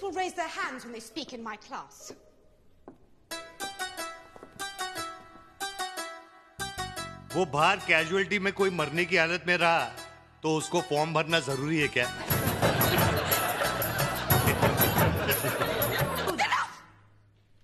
students will raise their hands when they speak in my class. वो बाहर casualty में कोई मरने की हालत में रहा तो उसको फॉर्म भरना ज़रूरी है क्या